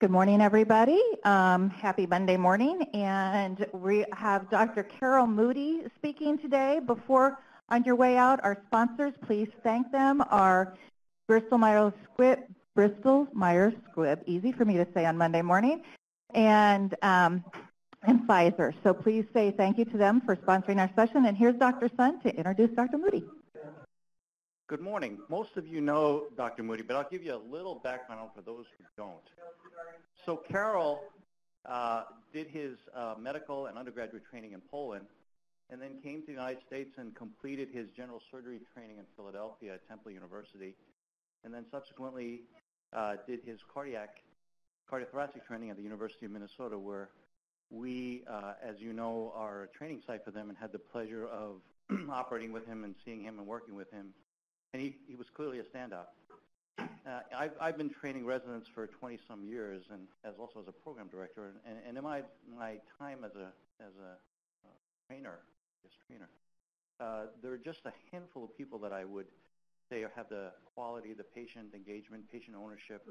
Good morning, everybody. Um, happy Monday morning. And we have Dr. Karol Mudy speaking today. Before, on your way out, our sponsors, please thank them. Our Bristol Myers Squibb, Bristol Myers Squibb, easy for me to say on Monday morning, and, um, and Pfizer. So please say thank you to them for sponsoring our session. And here's Dr. Sun to introduce Dr. Mudy. Good morning. Most of you know Dr. Mudy, but I'll give you a little background for those who don't. So Karol uh, did his uh, medical and undergraduate training in Poland and then came to the United States and completed his general surgery training in Philadelphia at Temple University and then subsequently uh, did his cardiac, cardiothoracic training at the University of Minnesota where we, uh, as you know, are a training site for them and had the pleasure of operating with him and seeing him and working with him and he, he was clearly a standout. Uh, I've, I've been training residents for 20 some years, and as also as a program director. And, and in my my time as a as a uh, trainer, as trainer, uh, there are just a handful of people that I would say have the quality, the patient engagement, patient ownership,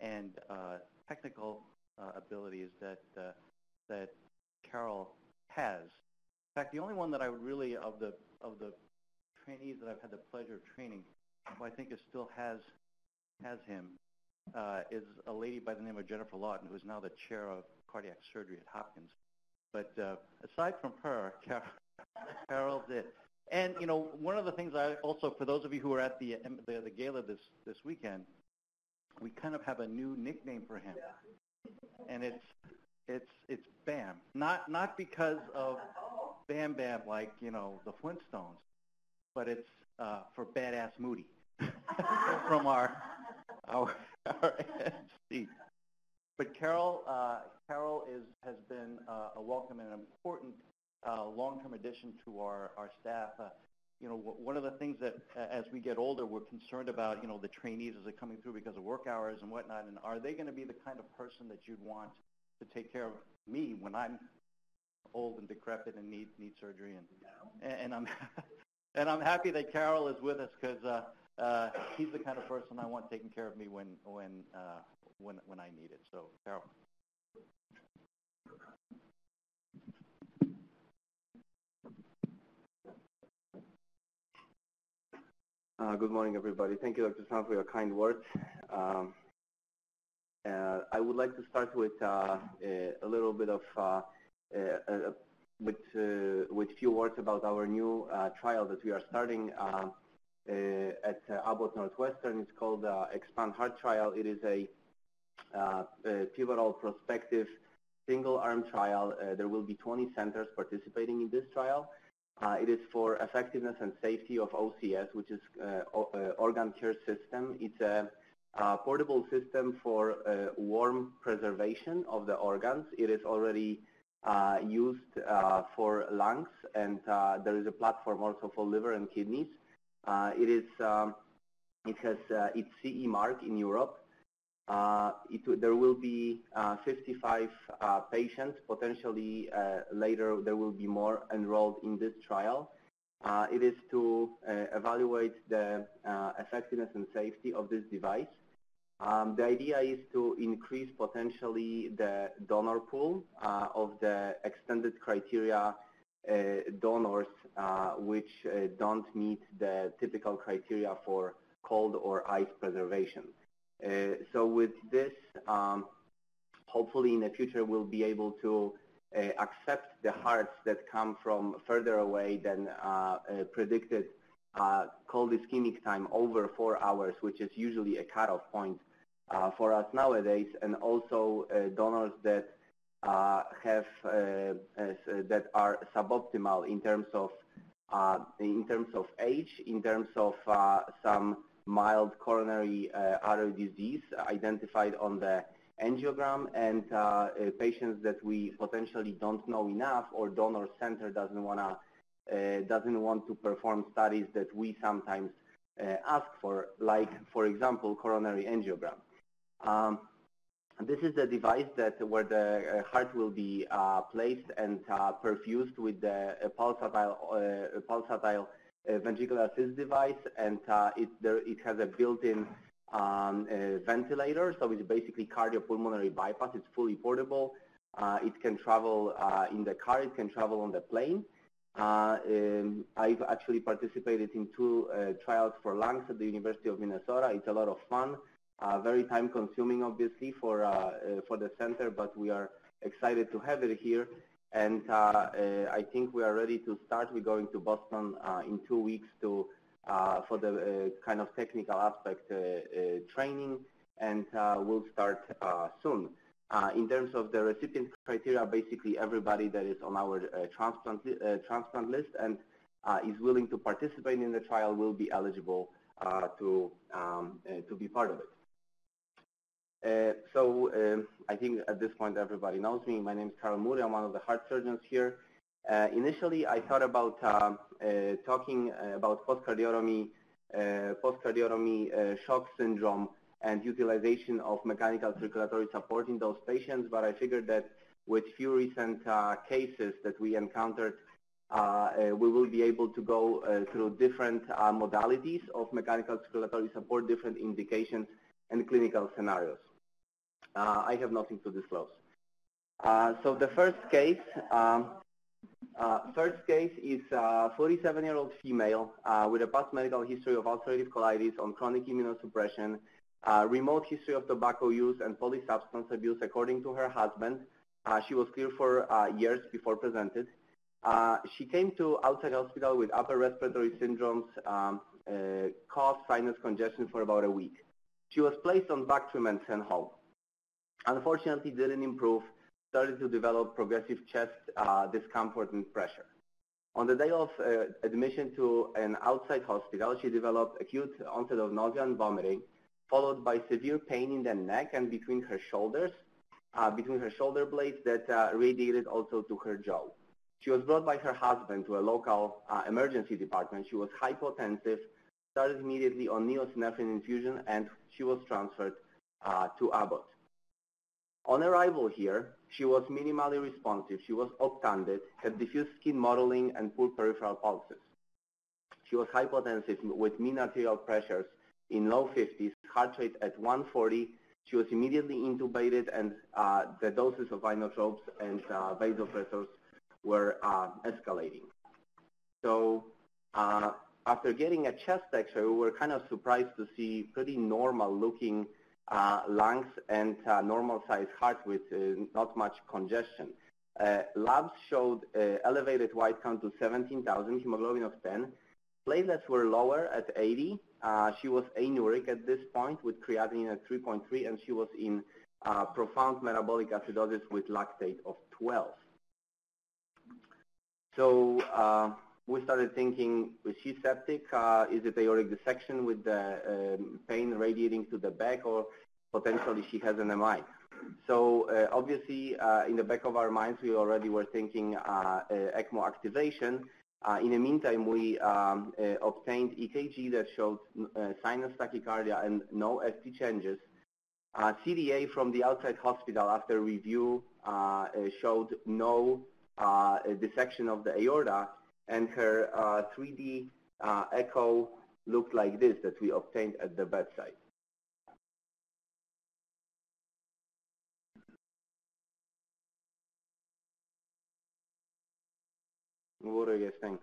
and uh, technical uh, abilities that uh, that Karol has. In fact, the only one that I would really of the of the trainees that I've had the pleasure of training, who I think is still has has him, uh, is a lady by the name of Jennifer Lawton, who is now the chair of cardiac surgery at Hopkins. But uh, aside from her, Karol, did. And you know, one of the things I also, for those of you who are at the the, the gala this this weekend, we kind of have a new nickname for him, and it's it's it's Bam. Not not because of Bam Bam like you know the Flintstones, but it's uh, for Badass Mudy from our our, our MC. But Karol, uh, Karol is, has been uh, a welcome and an important uh, long-term addition to our, our staff. Uh, you know, one of the things that as we get older, we're concerned about, you know, the trainees as they're coming through because of work hours and whatnot, and are they going to be the kind of person that you'd want to take care of me when I'm old and decrepit and need need surgery and and I'm and I'm happy that Karol is with us because uh, uh, he's the kind of person I want taking care of me when when uh, when when I need it. So, Karol. Uh, good morning, everybody. Thank you, Dr. Sam, for your kind words. Um, uh, I would like to start with uh, a, a, little bit of uh, a, with uh, with few words about our new uh, trial that we are starting uh, at Abbott Northwestern. It's called the Expand Heart Trial. It is a, pivotal prospective single-arm trial. there will be 20 centers participating in this trial. Uh, it is for effectiveness and safety of OCS, which is uh, organ care system. It's a, a portable system for uh, warm preservation of the organs. It is already uh, used uh, for lungs, and uh, there is a platform also for liver and kidneys. it is um, it has its CE mark in Europe. It, there will be 55 patients. Potentially later there will be more enrolled in this trial. Uh, it is to uh, evaluate the uh, effectiveness and safety of this device. Um, the idea is to increase potentially the donor pool uh, of the extended criteria uh, donors uh, which uh, don't meet the typical criteria for cold or ice preservation. Uh, so with this, um, hopefully in the future we'll be able to uh, accept the hearts that come from further away than predicted uh, cold ischemic time over four hours, which is usually a cutoff point uh, for us nowadays, and also uh, donors that uh, have uh, that are suboptimal in terms of in terms of age, in terms of some mild coronary artery disease identified on the angiogram and uh, patients that we potentially don't know enough or donor center doesn't want to uh, doesn't want to perform studies that we sometimes uh, ask for, like, for example, coronary angiogram. Um, this is the device that where the uh, heart will be uh, placed and uh, perfused with the pulsatile, pulsatile ventricular assist device, and it, there, it has a built-in um, ventilator, so it's basically cardiopulmonary bypass. It's fully portable. Uh, it can travel uh, in the car. It can travel on the plane. Uh, um, I've actually participated in two uh, trials for lungs at the University of Minnesota. It's a lot of fun, uh, very time consuming obviously for, uh, for the center, but we are excited to have it here. And I think we are ready to start. We're going to Boston in two weeks to, for the kind of technical aspect training, and we'll start soon. Uh, in terms of the recipient criteria, basically everybody that is on our uh, transplant, uh, transplant list and uh, is willing to participate in the trial will be eligible uh, to, um, uh, to be part of it. so um, I think at this point everybody knows me. My name is Karol Mudy. I'm one of the heart surgeons here. initially, I thought about talking about post-cardiotomy, post-cardiotomy shock syndrome and utilization of mechanical circulatory support in those patients, but I figured that with few recent uh, cases that we encountered, uh, uh, we will be able to go uh, through different uh, modalities of mechanical circulatory support, different indications and clinical scenarios. Uh, I have nothing to disclose. so the first case, um, first case is a 47-year-old female with a past medical history of ulcerative colitis on chronic immunosuppression uh, remote history of tobacco use and polysubstance abuse according to her husband. Uh, she was clear for uh, years before presented. Uh, she came to outside hospital with upper respiratory syndromes, um, uh, cough, sinus congestion for about a week. She was placed on back treatment and home. Unfortunately, didn't improve, started to develop progressive chest uh, discomfort and pressure. On the day of admission to an outside hospital, she developed acute onset of nausea and vomiting, followed by severe pain in the neck and between her shoulders, uh, between her shoulder blades that uh, radiated also to her jaw. She was brought by her husband to a local uh, emergency department. She was hypotensive, started immediately on neosynephrine infusion, and she was transferred uh, to Abbott. On arrival here, she was minimally responsive. She was obtunded, had diffuse skin mottling, and poor peripheral pulses. She was hypotensive with mean arterial pressures in low 50s, heart rate at 140. She was immediately intubated and uh, the doses of inotropes and uh, vasopressors were uh, escalating. So uh, after getting a chest x-ray, we were kind of surprised to see pretty normal looking uh, lungs and uh, normal sized heart with not much congestion. labs showed elevated white count to 17,000, hemoglobin of 10. Platelets were lower at 80, uh, she was anuric at this point with creatinine at 3.3, and she was in uh, profound metabolic acidosis with lactate of 12. So uh, we started thinking, is she septic? Uh, is it aortic dissection with the um, pain radiating to the back, or potentially she has an MI? So uh, obviously, uh, in the back of our minds, we already were thinking ECMO activation, uh, in the meantime, we um, uh, obtained EKG that showed uh, sinus tachycardia and no ST changes. Uh, CTA from the outside hospital after review uh, uh, showed no dissection of the aorta, and her 3D echo looked like this that we obtained at the bedside. What do you guys think?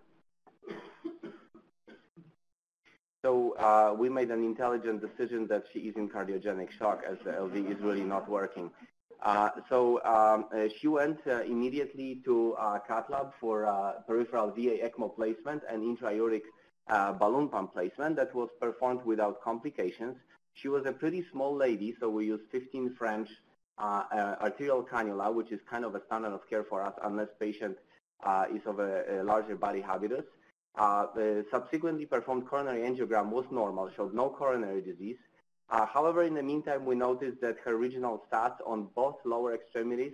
So uh, we made an intelligent decision that she is in cardiogenic shock as the LV is really not working. Uh, so um, uh, she went uh, immediately to uh, cath lab for uh, peripheral VA ECMO placement and intra-aortic balloon pump placement that was performed without complications. She was a pretty small lady, so we used 15 French arterial cannula, which is kind of a standard of care for us unless patient is of a, a, larger body habitus. Uh, the subsequently performed coronary angiogram was normal, showed no coronary disease. Uh, however, in the meantime, we noticed that her regional stats on both lower extremities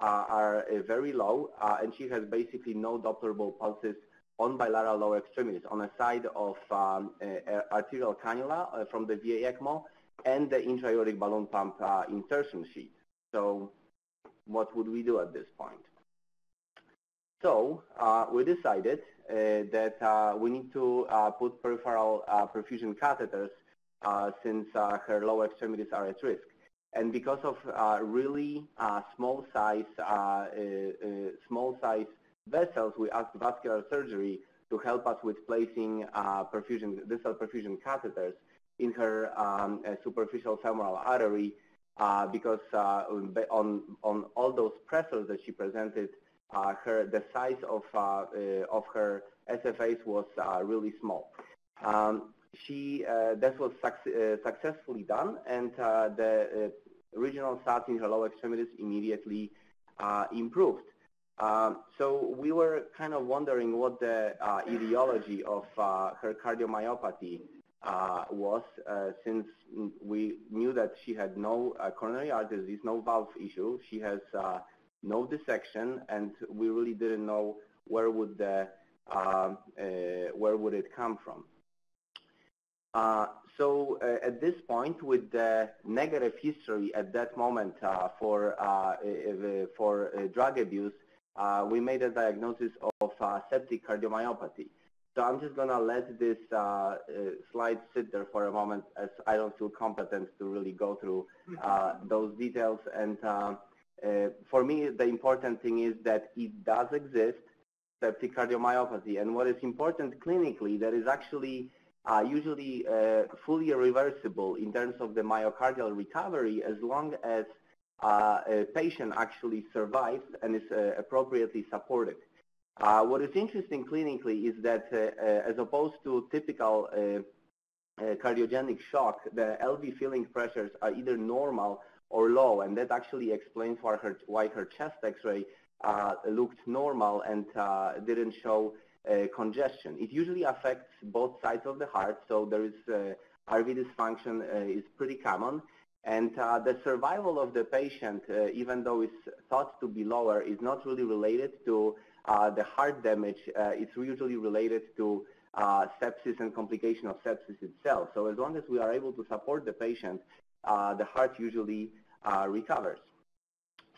uh, are uh, very low, uh, and she has basically no Dopplerable pulses on bilateral lower extremities on the side of um, arterial cannula from the VA ECMO and the intra-aortic balloon pump insertion sheet. So what would we do at this point? So uh, we decided uh, that uh, we need to uh, put peripheral uh, perfusion catheters since her lower extremities are at risk. And because of really small size, small size vessels, we asked vascular surgery to help us with placing perfusion, distal perfusion catheters in her um, superficial femoral artery uh, because uh, on, on all those pressures that she presented, uh, her, the size of, of her SFAs was really small. Um, she, that was suc successfully done and the regional SATs in her lower extremities immediately improved. Um, so we were kind of wondering what the uh, etiology of uh, her cardiomyopathy uh, was uh, since we knew that she had no uh, coronary artery disease, no valve issue. She has uh, no dissection, and we really didn't know where would the um, uh, where would it come from. Uh, so at this point, with the negative history at that moment for for drug abuse, we made a diagnosis of septic cardiomyopathy. So I'm just going to let this uh, uh, slide sit there for a moment as I don't feel competent to really go through uh, those details. And uh, uh, for me, the important thing is that it does exist, septic cardiomyopathy. And what is important clinically, that is actually uh, usually fully reversible in terms of the myocardial recovery as long as a patient actually survives and is appropriately supported. Uh, what is interesting clinically is that uh, uh, as opposed to typical uh, uh, cardiogenic shock, the LV filling pressures are either normal or low, and that actually explains why her, why her chest x-ray uh, looked normal and didn't show congestion. It usually affects both sides of the heart, so there is RV dysfunction is pretty common. And uh, the survival of the patient, uh, even though it's thought to be lower, is not really related to uh, the heart damage uh, is usually related to uh, sepsis and complication of sepsis itself. So as long as we are able to support the patient, the heart usually recovers.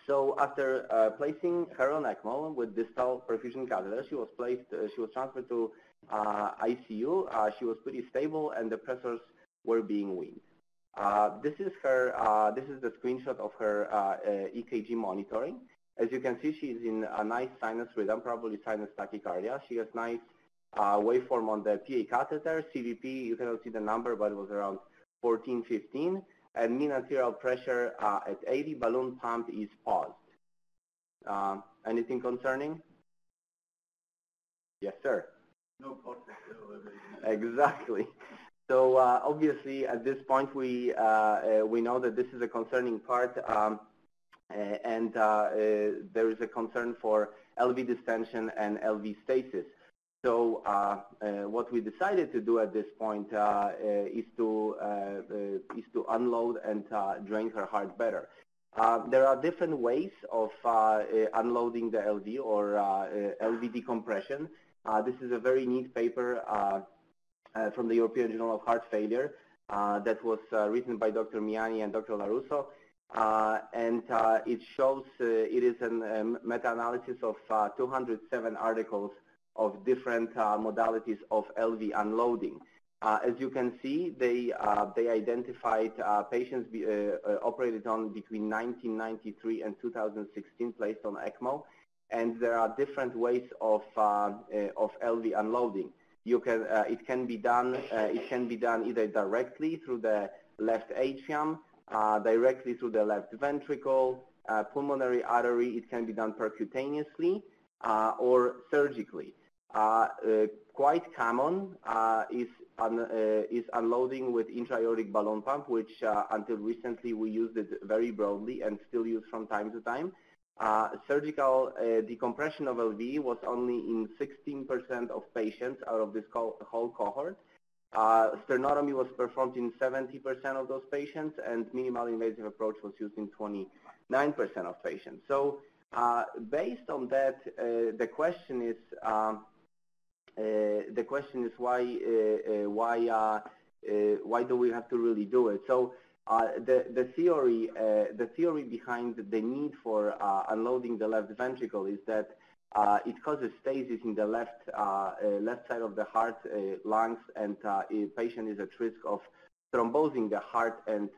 So after uh, placing her on ECMO with distal perfusion catheter, she was placed, uh, she was transferred to uh, ICU. she was pretty stable and the pressors were being weaned. this is her, this is the screenshot of her EKG monitoring. As you can see, she's in a nice sinus rhythm, probably sinus tachycardia. She has nice uh, waveform on the PA catheter. CVP, you cannot see the number, but it was around 14, 15. And mean arterial pressure uh, at 80 balloon pump is paused. Uh, anything concerning? Yes, sir. No Exactly. So uh, obviously, at this point, we uh, uh, we know that this is a concerning part. Um, uh, and uh, uh, there is a concern for LV distension and LV stasis. So uh, uh, what we decided to do at this point uh, is to is to unload and drain her heart better. Uh, there are different ways of uh, uh, unloading the LV or LV decompression. this is a very neat paper from the European Journal of Heart Failure that was written by Dr. Meani and Dr. Lorusso. Uh, and uh, it shows uh, it is a um, meta-analysis of 207 articles of different modalities of LV unloading. as you can see, they, they identified patients be, operated on between 1993 and 2016 placed on ECMO and there are different ways of uh, of LV unloading. You can uh, it can be done uh, it can be done either directly through the left atrium uh, directly through the left ventricle, uh, pulmonary artery. It can be done percutaneously uh, or surgically. Uh, uh, quite common uh, is, un is unloading with intra-aortic balloon pump, which until recently we used it very broadly and still use from time to time. surgical decompression of LV was only in 16% of patients out of this whole cohort. Uh, sternotomy was performed in 70% of those patients, and minimal invasive approach was used in 29% of patients. So uh, based on that, uh, the question is um, uh, Uh, the question is why uh, uh, why uh, uh, why do we have to really do it? So the the theory the theory behind the need for unloading the left ventricle is that uh, it causes stasis in the left uh, uh, left side of the heart, lungs, and a patient is at risk of thrombosing the heart and,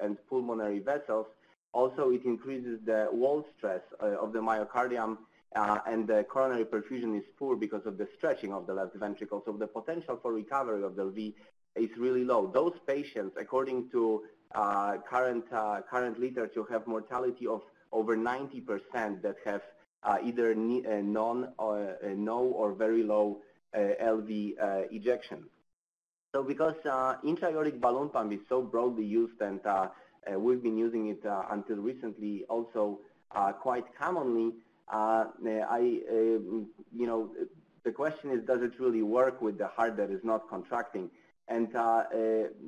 and pulmonary vessels. Also, it increases the wall stress of the myocardium uh, and the coronary perfusion is poor because of the stretching of the left ventricle. So the potential for recovery of the LV is really low. Those patients, according to uh, current, uh, current literature, have mortality of over 90% that have uh, either uh, non or uh, no or very low LV ejection. So because intra-aortic balloon pump is so broadly used and we've been using it until recently also quite commonly, Uh, eh, I, eh, you know, the question is, does it really work with the heart that is not contracting? And uh, uh,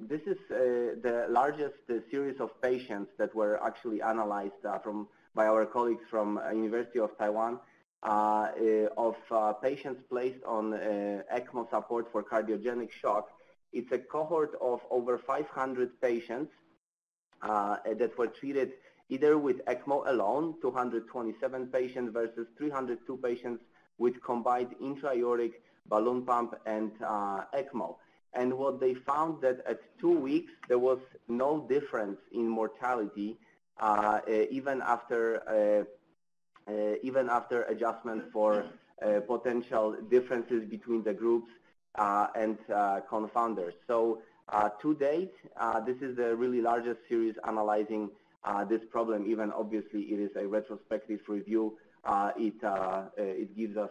this is uh, the largest series of patients that were actually analyzed uh, from by our colleagues from uh, University of Taiwan of patients placed on ECMO support for cardiogenic shock. It's a cohort of over 500 patients that were treated either with ECMO alone, 227 patients versus 302 patients with combined intra-aortic balloon pump and uh, ECMO. And what they found that at two weeks, there was no difference in mortality uh, even after uh, uh, even after adjustment for potential differences between the groups and confounders. So to date, this is the really largest series analyzing this problem. Even obviously, it is a retrospective review. it it gives us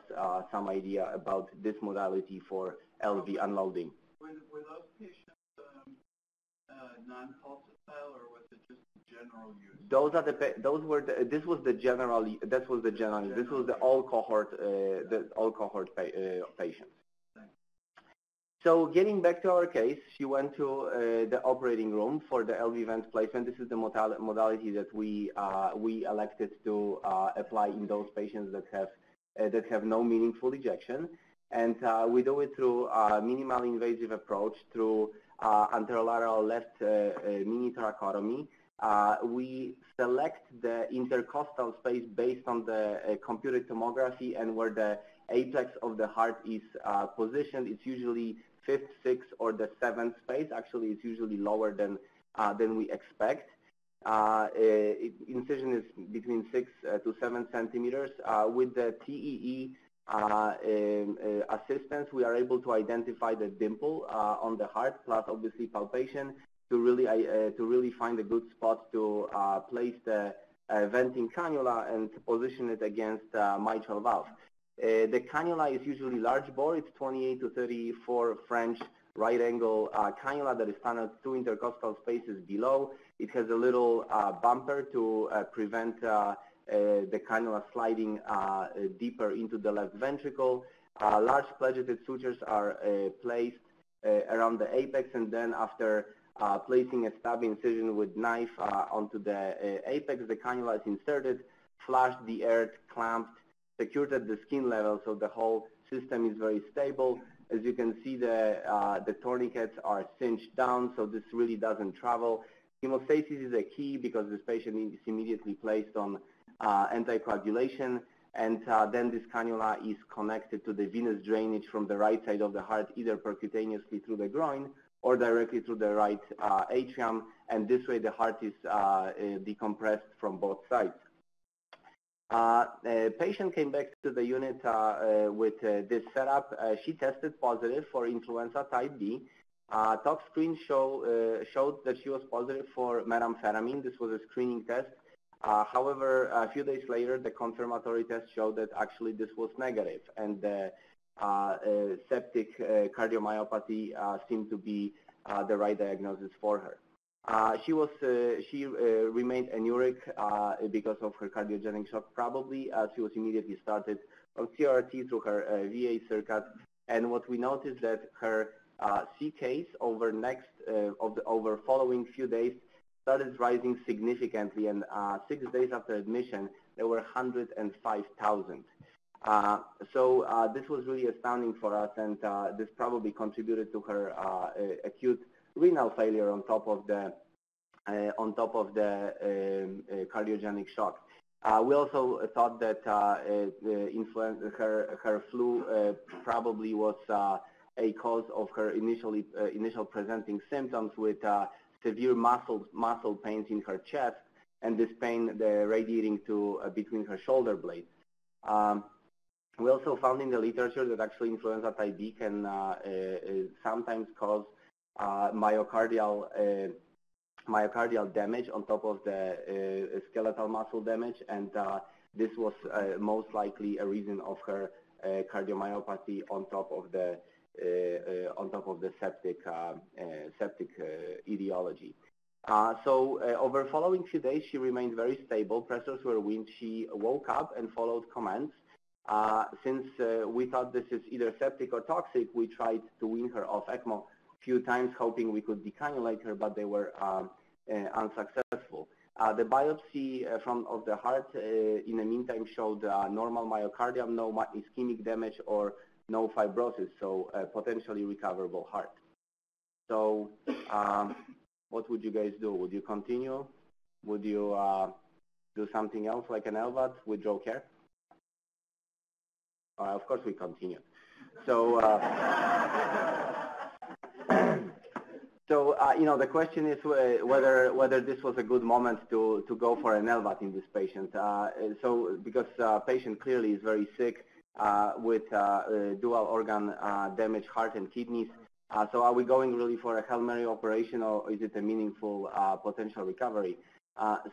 some idea about this modality for LV unloading. Were, were those patients um, uh, non-pulsatile or was it just general use? Those are the those were the, this was the general this was the general, general this was the all cohort uh, the all cohort pa uh, patients. So getting back to our case, she went to uh, the operating room for the LV vent placement. This is the modality that we uh, we elected to uh, apply in those patients that have uh, that have no meaningful ejection, and uh, we do it through a minimal invasive approach through uh, anterolateral left mini thoracotomy. We select the intercostal space based on the computed tomography and where the apex of the heart is uh, positioned. It's usually fifth, sixth, or the seventh space. Actually, it's usually lower than uh, than we expect. Uh, it, incision is between six uh, to seven centimeters. with the TEE um, assistance, we are able to identify the dimple on the heart, plus obviously palpation to really uh, to really find a good spot to uh, place the uh, venting cannula and position it against mitral valve. The cannula is usually large bore. It's 28 to 34 French right angle uh, cannula that is standard two intercostal spaces below. It has a little uh, bumper to uh, prevent the cannula sliding deeper into the left ventricle. large pledgeted sutures are placed around the apex and then after uh, placing a stab incision with knife uh, onto the uh, apex. The cannula is inserted, flushed, the earth clamped, secured at the skin level, so the whole system is very stable. As you can see, the, uh, the tourniquets are cinched down, so this really doesn't travel. Hemostasis is a key because this patient is immediately placed on uh, anticoagulation, and uh, then this cannula is connected to the venous drainage from the right side of the heart, either percutaneously through the groin or directly through the right uh, atrium, and this way the heart is uh, uh, decompressed from both sides. Uh, a patient came back to the unit uh, uh, with this setup. she tested positive for influenza type B. tox screen show, showed that she was positive for methamphetamine. This was a screening test. however, a few days later, the confirmatory test showed that actually this was negative, and uh, uh, septic uh, cardiomyopathy seemed to be the right diagnosis for her. Uh, she was uh, she uh, remained anuric because of her cardiogenic shock probably she was immediately started on CRT through her VA circuit. And what we noticed that her CKs over next of the over following few days started rising significantly. And six days after admission there were 105,000. Uh, so uh, this was really astounding for us, and uh, this probably contributed to her uh, acute renal failure on top of the uh, on top of the um, uh, cardiogenic shock. we also thought that influenza, her her flu probably was a cause of her initially uh, initial presenting symptoms with uh, severe muscle muscle pains in her chest and this pain the radiating to uh, between her shoulder blades. Um, we also found in the literature that actually influenza type B can uh, sometimes cause myocardial myocardial damage on top of the skeletal muscle damage and this was uh, most likely a reason of her uh, cardiomyopathy on top of the uh, on top of the septic septic etiology. Uh, so uh, over following few days, she remained very stable. Pressures were weaned. She woke up and followed commands. Uh, since we thought this is either septic or toxic, we tried to wean her off ECMO few times, hoping we could decannulate her, but they were um, unsuccessful. Uh, the biopsy uh, from of the heart uh, in the meantime showed normal myocardium, no ischemic damage or no fibrosis, so potentially recoverable heart. So um, what would you guys do? Would you continue? Would you do something else like an LVAD, withdraw care? of course we continue. So So, uh, you know, the question is uh, whether whether this was a good moment to, to go for an LVAD in this patient. Uh, so, because uh, patient clearly is very sick uh, with uh, dual organ damage, heart and kidneys. so are we going really for a Hail Mary operation or is it a meaningful potential recovery?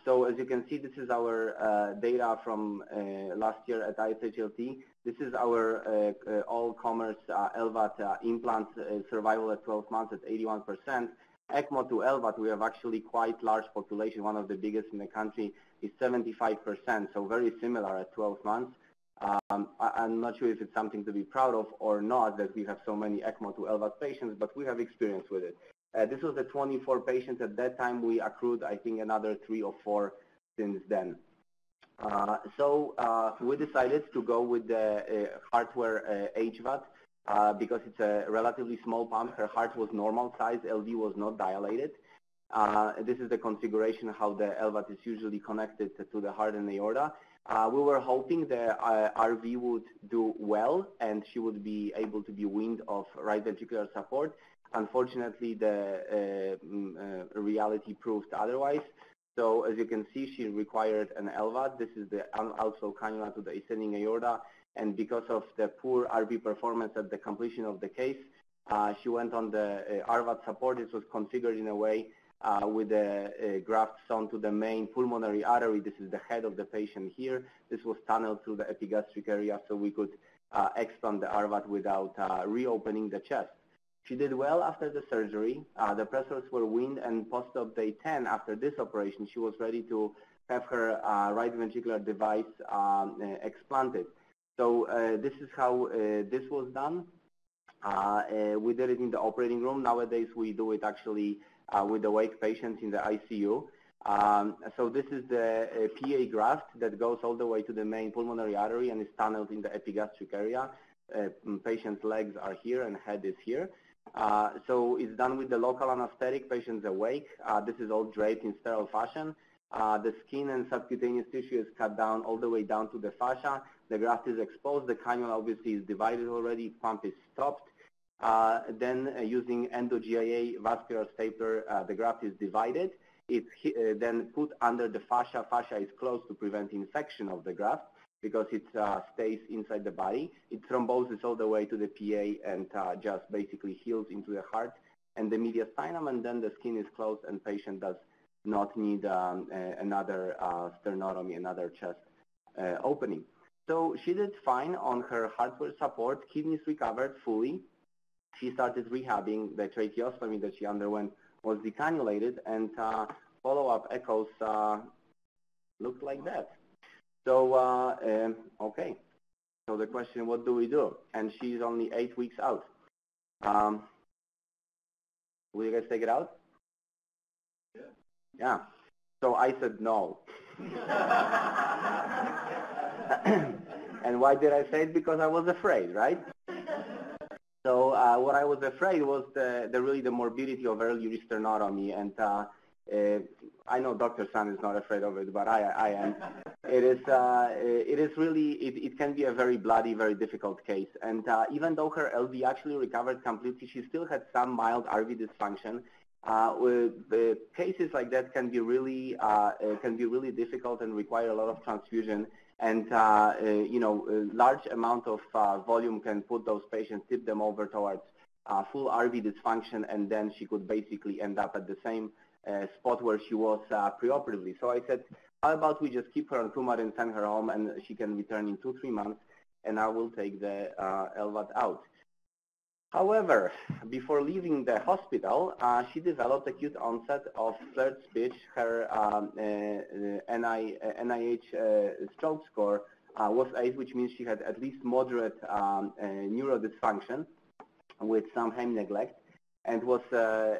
so as you can see, this is our data from last year at ISHLT. This is our uh, uh, all-comers uh, LVAD implant survival at 12 months at 81%. ECMO to LVAD, we have actually quite large population, one of the biggest in the country, is 75%, so very similar at 12 months. Um, I, am not sure if it's something to be proud of or not that we have so many ECMO to LVAD patients, but we have experience with it. Uh, this was the 24 patients at that time. We accrued, I think, another three or four since then. Uh, so uh, we decided to go with the uh, HeartWare HVAD because it's a relatively small pump. Her heart was normal size, LV was not dilated. Uh, this is the configuration how the LVAD is usually connected to the heart and aorta. Uh, we were hoping the uh, RV would do well and she would be able to be weaned of right ventricular support. Unfortunately, the mm, reality proved otherwise. So as you can see, she required an LVAD. This is the outflow cannula to the ascending aorta. And because of the poor RV performance at the completion of the case, uh, she went on the uh, RVAD support. This was configured in a way uh, with uh, graft sewn to the main pulmonary artery. This is the head of the patient here. This was tunneled through the epigastric area so we could uh, expand the RVAD without uh, reopening the chest. She did well after the surgery. Uh, the pressors were weaned and post-op day 10 after this operation, she was ready to have her uh, right ventricular device um, uh, explanted. So uh, this is how uh, this was done. Uh, we did it in the operating room. Nowadays, we do it actually with awake patients in the ICU. Um, so this is the PA graft that goes all the way to the main pulmonary artery and is tunneled in the epigastric area. patient's legs are here and head is here. Uh, so it's done with the local anesthetic, patients awake. Uh, this is all draped in sterile fashion. Uh, the skin and subcutaneous tissue is cut down all the way down to the fascia. The graft is exposed. The cannula obviously is divided already. Pump is stopped. Uh, then uh, using endo-GIA vascular stapler, the graft is divided. It's then put under the fascia. Fascia is closed to prevent infection of the graft because it uh, stays inside the body. It thromboses all the way to the PA and uh, just basically heals into the heart and the mediastinum, and then the skin is closed and patient does not need um, another uh, sternotomy, another chest uh, opening. So she did fine on her HeartWare support. Kidneys recovered fully. She started rehabbing. The tracheostomy that she underwent was decannulated, and uh, follow-up echoes uh, looked like that. So, uh, um, okay. So the question, what do we do? And she's only eight weeks out. Um, will you guys take it out? Yeah. Yeah. So I said no. and why did I say it? Because I was afraid, right? So uh, what I was afraid was the, the really the morbidity of early sternotomy, and uh, uh, I know Dr. Sun is not afraid of it, but I, I am. It is, uh, it is really, it, it can be a very bloody, very difficult case. And uh, even though her LV actually recovered completely, she still had some mild RV dysfunction. Uh, the cases like that can be really, uh, can be really difficult and require a lot of transfusion. And, uh, uh, you know, a large amount of uh, volume can put those patients, tip them over towards full RV dysfunction, and then she could basically end up at the same uh, spot where she was uh, preoperatively. So I said, how about we just keep her on Coumadin, and send her home, and she can return in two, three months, and I will take the uh, LVAD out. However, before leaving the hospital, uh, she developed acute onset of third speech. Her um, uh, NI, uh, NIH uh, stroke score was 8, which means she had at least moderate um, neurodysfunction with some hem neglect and was uh,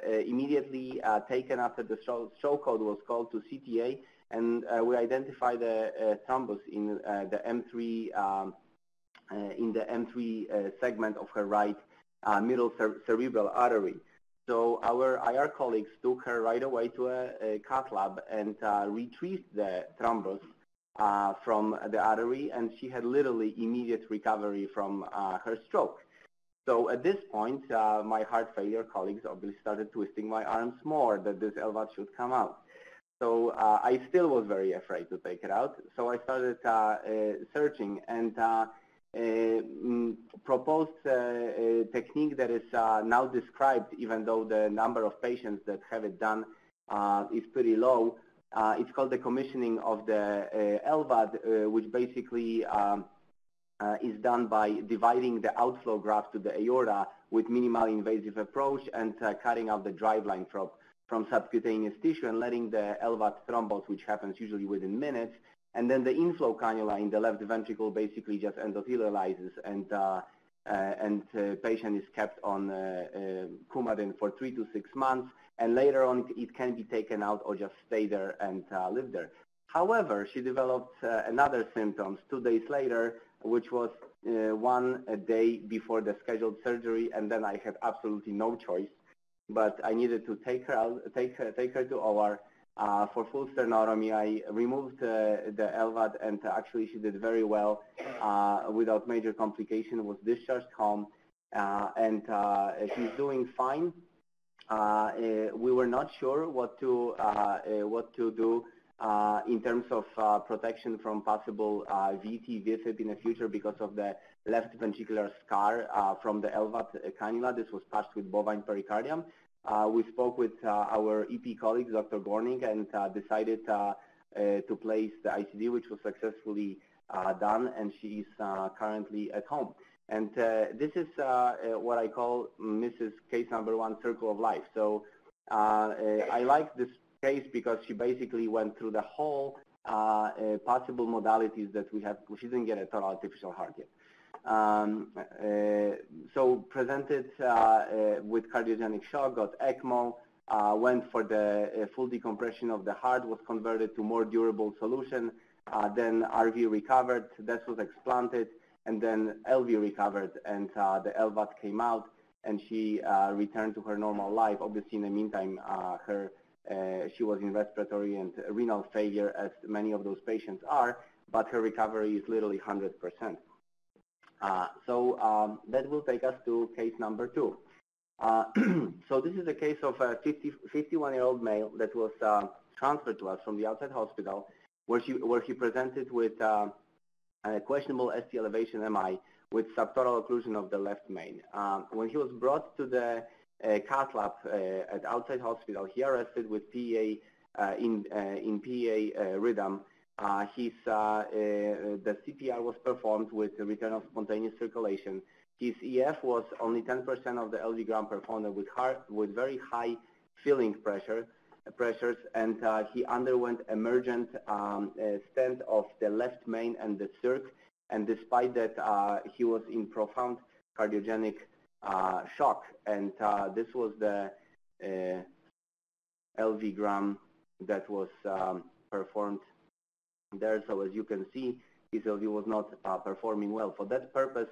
uh, immediately uh, taken after the stroke code was called to CTA, and we identified a, thrombus in the M3 um, in the M3 segment of her right middle cerebral artery. So our IR colleagues took her right away to a, a cath lab and uh, retrieved the thrombus uh, from the artery, and she had literally immediate recovery from uh, her stroke. So at this point, uh, my heart failure colleagues obviously started twisting my arms more that this LVAD should come out. So uh, I still was very afraid to take it out. So I started uh, uh searching and uh, uh, mm, proposed a technique that is now described, even though the number of patients that have it done is pretty low. it's called decommissioning of the LVAD, which basically um, uh, is done by dividing the outflow graft to the aorta with minimally invasive approach and uh, cutting out the driveline from, from subcutaneous tissue and letting the LVAD thrombose, which happens usually within minutes, and then the inflow cannula in the left ventricle basically just endothelializes and uh, uh, and uh, patient is kept on uh, Coumadin for three to six months, and later on it can be taken out or just stay there and live there. However, she developed another symptoms two days later, which was uh, one day before the scheduled surgery, and then I had absolutely no choice. But I needed to take her out, take her, take her to OR uh, for full sternotomy. I removed uh, the LVAD, and actually she did very well uh, without major complication. Was discharged home, uh, and uh, she's doing fine. we were not sure what to what to do uh, in terms of uh, protection from possible uh, VT, VFib in the future because of the left ventricular scar uh, from the LVAD cannula. This was patched with bovine pericardium. Uh, we spoke with uh, our EP colleague, Dr. Gorning, and decided to place the ICD, which was successfully done, and she is currently at home. And this is what I call Mrs. Case number one, circle of life. So I like this case because she basically went through the whole uh, uh, possible modalities that we have. She didn't get a total artificial heart yet. Um, uh, so presented uh, uh, with cardiogenic shock, got ECMO, uh, went for the full decompression of the heart, was converted to more durable solution, then RV recovered, that was explanted, and then LV recovered, and the LVAD came out, and she returned to her normal life. Obviously, in the meantime, her uh, she was in respiratory and renal failure, as many of those patients are, but her recovery is literally 100%. Uh, so um, that will take us to case number two. Uh, so this is a case of a 51-year-old male that was uh, transferred to us from the outside hospital, where, she, where he presented with uh, a questionable ST elevation MI with subtotal occlusion of the left main. Um, when he was brought to the uh, cath lab uh, at outside hospital. He arrested with PEA uh, in in PEA rhythm. his the CPR was performed with return of spontaneous circulation. His EF was only 10% of the LV gram per with heart with very high filling pressure pressures, and uh, he underwent emergent um, uh, stent of the left main and the circ. And despite that, uh, he was in profound cardiogenic uh, shock. And uh, this was the uh, LV gram that was um, performed there. So as you can see, his LV was not performing well. For that purpose,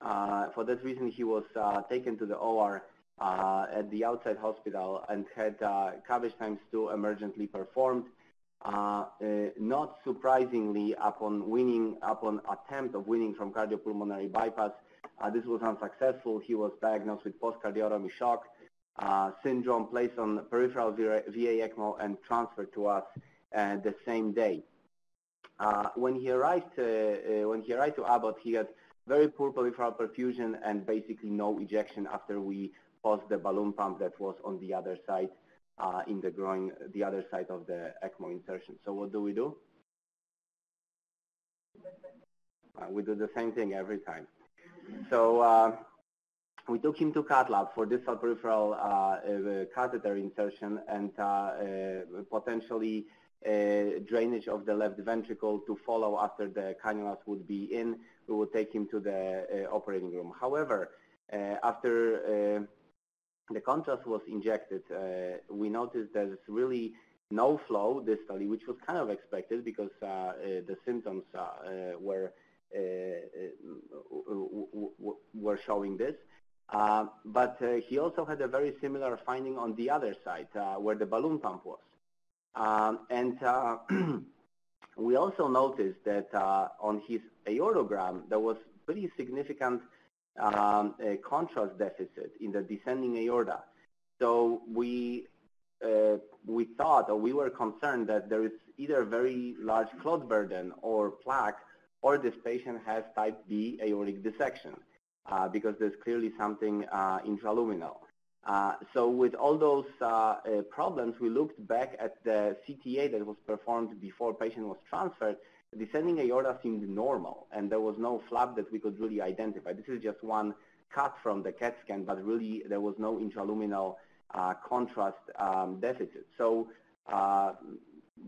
for that reason, he was taken to the OR uh, at the outside hospital and had uh, CABG times 2 emergently performed. Uh, uh, not surprisingly, upon winning, upon attempt of winning from cardiopulmonary bypass, uh, this was unsuccessful. He was diagnosed with post-cardiotomy shock uh, syndrome, placed on peripheral VA ECMO, and transferred to us the same day. when he arrived, when he arrived to Abbott, he had very poor peripheral perfusion and basically no ejection after we paused the balloon pump that was on the other side uh, in the groin, the other side of the ECMO insertion. So what do we do? Uh, we do the same thing every time. So uh, we took him to cath lab for distal peripheral uh, uh, catheter insertion and uh, potentially drainage of the left ventricle to follow after the cannulas would be in. We would take him to the operating room. However, after the contrast was injected, uh, we noticed there's really no flow distally, which was kind of expected because uh, uh, the symptoms were were showing this. Uh, but uh, he also had a very similar finding on the other side, uh, where the balloon pump was. Um, and we also noticed that on his aortogram, there was pretty significant um, contrast deficit in the descending aorta. So we uh, we thought or we were concerned that there is either very large clot burden or plaque or this patient has type B aortic dissection uh, because there's clearly something uh, intraluminal. Uh, so with all those uh, uh, problems, we looked back at the CTA that was performed before patient was transferred descending aorta seemed normal, and there was no flap that we could really identify. This is just one cut from the CAT scan, but really there was no intraluminal uh, contrast um, deficit. So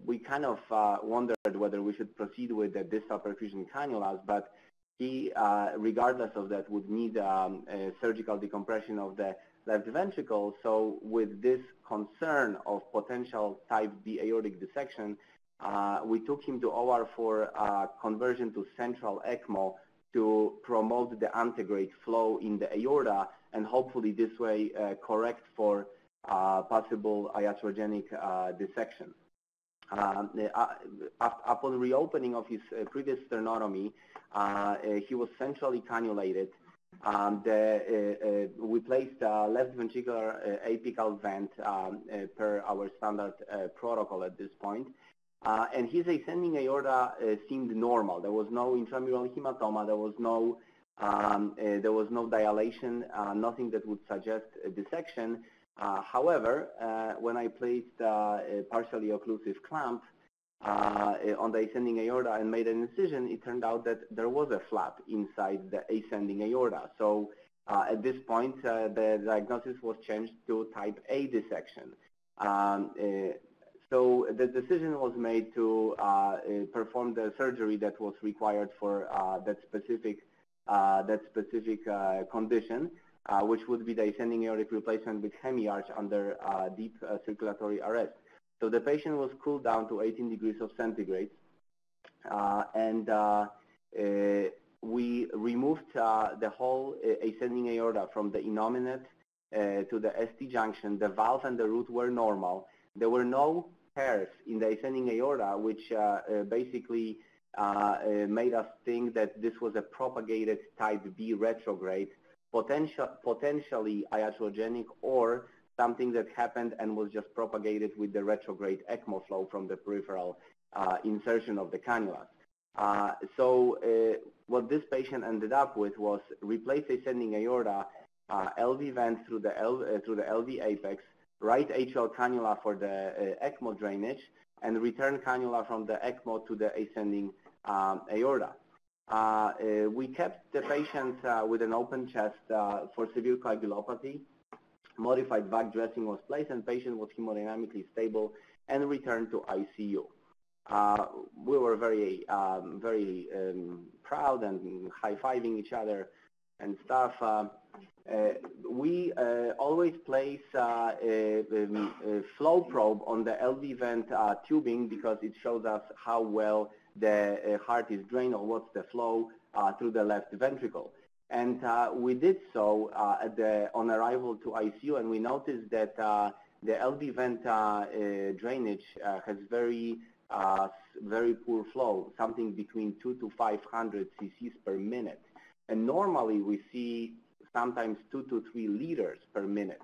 we kind of uh, wondered whether we should proceed with the distal perfusion cannulas, but he, uh, regardless of that, would need um, surgical decompression of the left ventricle. So with this concern of potential type B aortic dissection, uh, we took him to OR for uh, conversion to central ECMO to promote the antegrade flow in the aorta and hopefully this way uh, correct for uh, possible iatrogenic uh, dissection. Um, upon reopening of his previous sternotomy, he was centrally cannulated. Um, the, we placed a left ventricular apical vent um, per our standard protocol at this point. Uh, and his ascending aorta uh, seemed normal. There was no intramural hematoma. There was no um, uh, there was no dilation. Uh, nothing that would suggest dissection. Uh, however, uh, when I placed a partially occlusive clamp on the ascending aorta and made an incision, it turned out that there was a flap inside the ascending aorta. So at this point, the diagnosis was changed to type A dissection. Um, so the decision was made to uh, uh, perform the surgery that was required for uh, that specific uh, that specific uh, condition, uh, Uh, which would be the ascending aortic replacement with hemiarch under uh, deep uh, circulatory arrest. So the patient was cooled down to 18 degrees of centigrade, and we removed the whole ascending aorta from the innominate to the ST junction. The valve and the root were normal. There were no pairs in the ascending aorta, which uh, uh, basically uh, made us think that this was a propagated type B retrograde, potential, potentially iatrogenic or something that happened and was just propagated with the retrograde ECMO flow from the peripheral uh, insertion of the cannulas. Uh, so uh, what this patient ended up with was replace ascending aorta, LV vent through the, L, through the LV apex, right atrial cannula for the uh, ECMO drainage, and return cannula from the ECMO to the ascending um, aorta. Uh, uh, we kept the patient uh, with an open chest for severe coagulopathy. Modified VAC dressing was placed and patient was hemodynamically stable and returned to ICU. Uh, we were very, um, very um, proud and high-fiving each other and stuff. Uh, we uh, always place a, a, flow probe on the LV vent tubing because it shows us how well the heart is drained or what's the flow through the left ventricle. And uh, we did so uh, at the, on arrival to ICU, and we noticed that uh, the LV vent uh, uh, drainage uh, has very, very poor flow, something between two to 500 cc's per minute. And normally we see sometimes two to three liters per minute.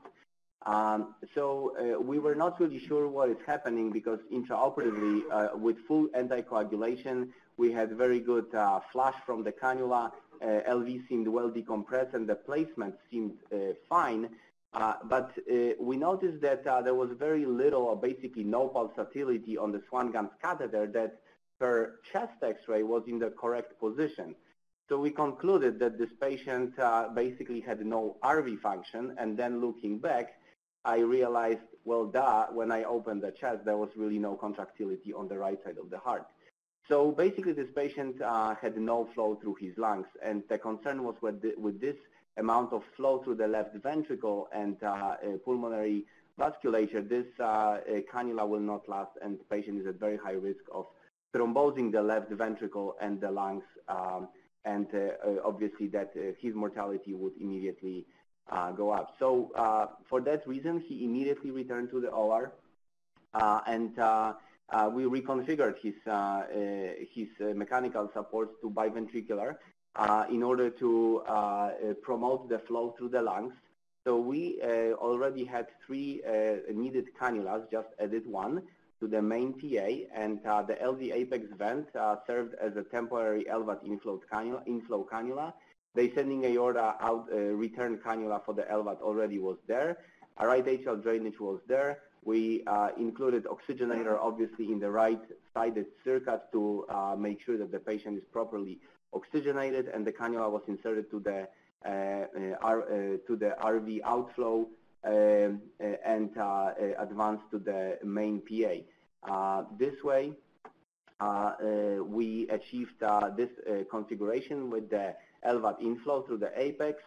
Um, so uh, we were not really sure what is happening because intraoperatively, uh, with full anticoagulation, we had very good uh, flush from the cannula. LV seemed well decompressed and the placement seemed fine. but we noticed that there was very little or basically no pulsatility on the Swan-Ganz catheter that per chest x-ray was in the correct position. So we concluded that this patient uh, basically had no RV function, and then looking back, I realized, well, duh, when I opened the chest, there was really no contractility on the right side of the heart. So basically, this patient uh, had no flow through his lungs, and the concern was with, the, with this amount of flow through the left ventricle and uh, uh pulmonary vasculature, this uh, cannula will not last, and the patient is at very high risk of thrombosing the left ventricle and the lungs, um, and uh, obviously that his mortality would immediately uh, go up. So uh, for that reason, he immediately returned to the OR, uh, and uh, uh, we reconfigured his uh, his mechanical supports to biventricular in order to promote the flow through the lungs. So we already had three needed cannulas, just added one to the main PA, and the LV apex vent served as a temporary LVAD inflow cannula, inflow cannula the ascending aorta out, uh, return cannula for the LVAD already was there. A right atrial drainage was there. We uh, included oxygenator obviously in the right-sided circuit to uh, make sure that the patient is properly oxygenated and the cannula was inserted to the, uh, uh, R, uh, to the RV outflow um, and advanced to the main PA. this way, we achieved this configuration with the LVAD inflow through the apex,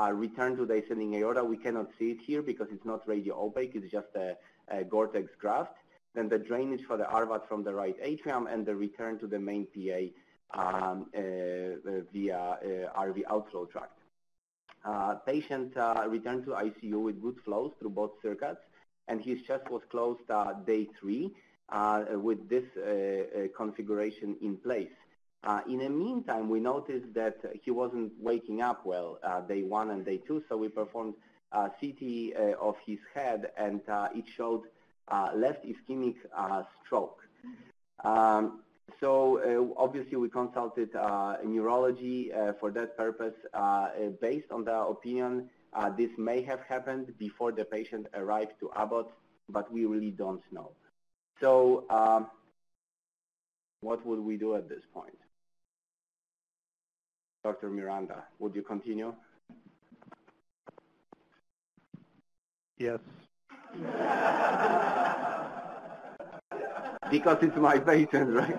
uh, return to the ascending aorta. We cannot see it here because it's not radio opaque. It's just a, a Gore-Tex graft. Then the drainage for the RVAD from the right atrium and the return to the main PA um, uh, uh, via uh, RV outflow tract. Uh, patient uh, returned to ICU with good flows through both circuits, and his chest was closed day three with this configuration in place. Uh, in the meantime, we noticed that he wasn't waking up well uh, day one and day two, so we performed uh, CT uh, of his head, and uh, it showed left ischemic stroke. Um, so obviously we consulted neurology for that purpose. based on the opinion, this may have happened before the patient arrived to Abbott, but we really don't know. So um, what would we do at this point? Dr. Miranda, would you continue? Yes. because it's my patient, right?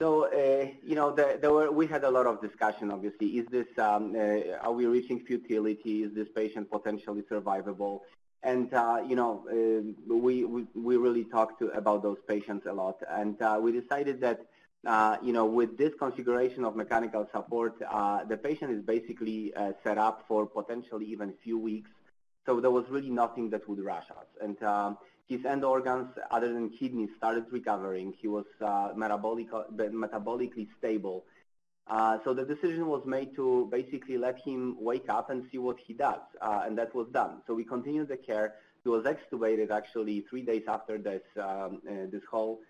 So, uh, you know, the, there were, we had a lot of discussion, obviously. Is this, um, uh, are we reaching futility? Is this patient potentially survivable? And, uh, you know, uh, we, we, we, really talked to, about those patients a lot. And uh, we decided that uh, you know, with this configuration of mechanical support, uh, the patient is basically uh, set up for potentially even a few weeks. So there was really nothing that would rush us. And um, his end organs, other than kidneys, started recovering. He was uh, metabolic, metabolically stable. Uh, so the decision was made to basically let him wake up and see what he does, uh, and that was done. So we continued the care. He was extubated actually three days after this um, this whole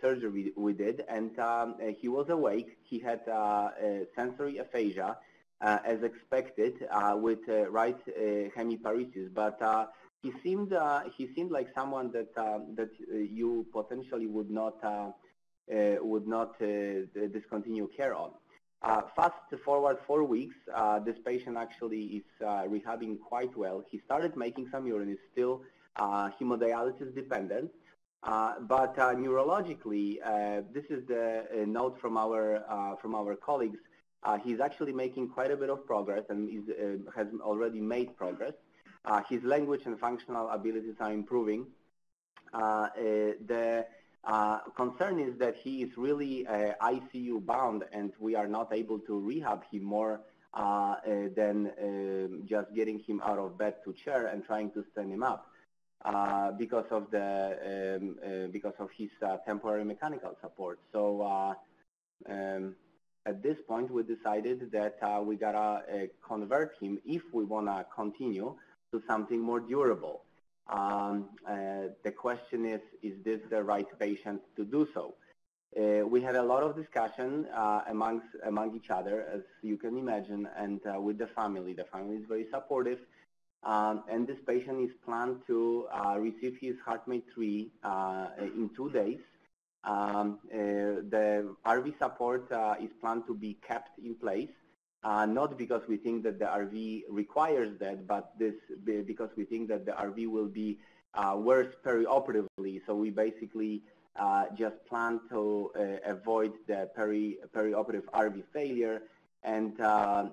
surgery we did, and um, uh, he was awake. He had uh, sensory aphasia, as expected, with right hemiparesis, but he seemed he seemed like someone that um, that you potentially would not would not discontinue care on. Uh, fast forward four weeks, uh, this patient actually is uh, rehabbing quite well. He started making some urine, is still hemodialysis dependent, uh, but uh, neurologically, uh, this is the note from our from our colleagues. he's actually making quite a bit of progress and is, has already made progress. his language and functional abilities are improving. the Uh, concern is that he is really uh, ICU bound and we are not able to rehab him more uh, uh, than um, just getting him out of bed to chair and trying to stand him up uh, because of the um, uh, because of his temporary mechanical support. So um, at this point, we decided that we gotta convert him if we wanna continue to something more durable. Um, uh, the question is, is this the right patient to do so? Uh, we had a lot of discussion uh, amongst, among each other, as you can imagine, and uh, with the family. The family is very supportive. Um, and this patient is planned to uh, receive his HeartMate 3 uh, in two days. Um, the RV support is planned to be kept in place uh, not because we think that the RV requires that, but this because we think that the RV will be uh, worse perioperatively. So we basically uh, just plan to uh, avoid the peri perioperative RV failure and uh, uh,